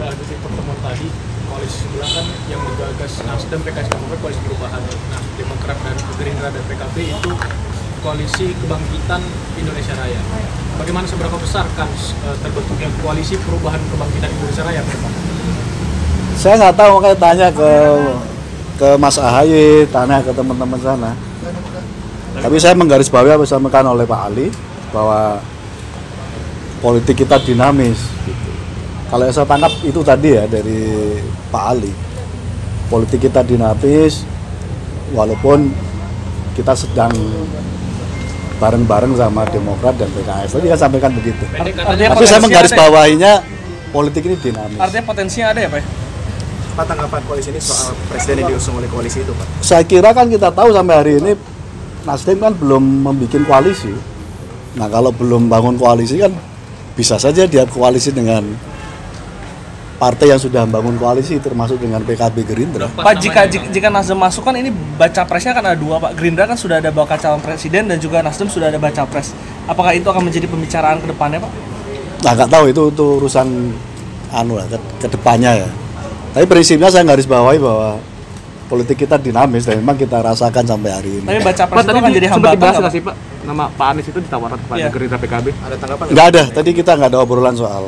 uh, titik pertemuan tadi koalisi sebelah kan yang menggagas Nasdem, PKS, Demokrat, koalisi perubahan. Nah, Demokrat dan Gerindra dan PKB itu koalisi kebangkitan Indonesia Raya. Bagaimana seberapa besar kan uh, terbentuknya koalisi perubahan kebangkitan Indonesia Raya, Pak? Saya nggak tahu makanya tanya ke ke Mas Ahaye, tanya ke teman-teman sana. Tapi saya menggarisbawahi apa yang disampaikan oleh Pak Ali bahwa politik kita dinamis. Kalau yang saya tangkap itu tadi ya dari Pak Ali. Politik kita dinamis, walaupun kita sedang bareng-bareng sama Demokrat dan PKS. Tadi kan sampaikan begitu. Artinya Tapi saya potensinya ada menggarisbawahinya politik ini dinamis. Artinya potensinya ada ya Pak? Pak tanggapan koalisi ini soal presiden yang diusung oleh koalisi itu Pak? saya kira kan kita tahu sampai hari ini Nasdem kan belum membuat koalisi. Nah kalau belum bangun koalisi kan bisa saja dia koalisi dengan partai yang sudah membangun koalisi termasuk dengan PKB Gerindra. Pak jika, jika jika Nasdem masuk kan ini baca presnya kan ada dua Pak. Gerindra kan sudah ada bakal calon presiden dan juga Nasdem sudah ada baca pres. Apakah itu akan menjadi pembicaraan ke depannya Pak? Nah nggak tahu itu itu urusan anu lah ke, ke depannya ya. Tapi prinsipnya saya garis bawahi bahwa politik kita dinamis dan memang kita rasakan sampai hari ini. Tapi baca pres tadi akan di- jadi hambatan dibahas nggak, sih Pak? Nama Pak Anies itu ditawarkan kepada Iya. Gerindra PKB. Ada tanggapan Nggak ada. Tadi kita nggak ada obrolan soal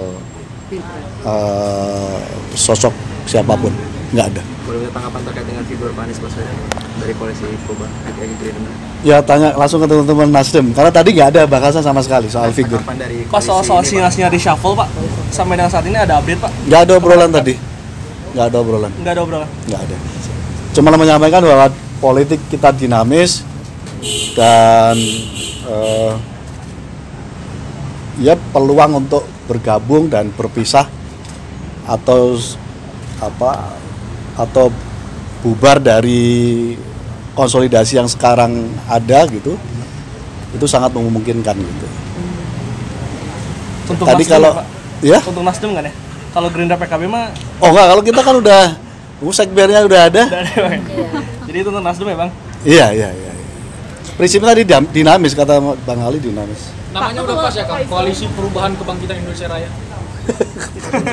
eh, sosok siapa pun. Nggak ada. Boleh minta tanggapan terkait dengan figur Pak Anies Baswedan dari koalisi perubahan? Ya tanya langsung ke teman-teman Nasdem karena tadi nggak ada bahasan sama sekali soal figur. Tanggapan dari Pak soal soal sinyal-sinyal di shuffle Pak sampai dengan saat ini ada update Pak? Nggak ada obrolan tadi. Nggak ada obrolan. Nggak ada obrolan. Nggak ada. Cuma menyampaikan bahwa politik kita dinamis dan eh, ya peluang untuk bergabung dan berpisah atau apa atau bubar dari konsolidasi yang sekarang ada gitu itu sangat memungkinkan gitu. Untuk Tadi Nasdem kalau Pak? ya untuk Nasdem kan ya? Kalau Gerindra PKB mah oh enggak kalau kita kan udah uh, sekbernya udah ada udah ada Pak. Jadi itu untuk Nasdem ya Bang? Iya, iya, iya. Prinsipnya tadi dinamis kata Bang Ali dinamis. Namanya udah pas ya, Kang. Koalisi Perubahan Kebangkitan Indonesia Raya. Kan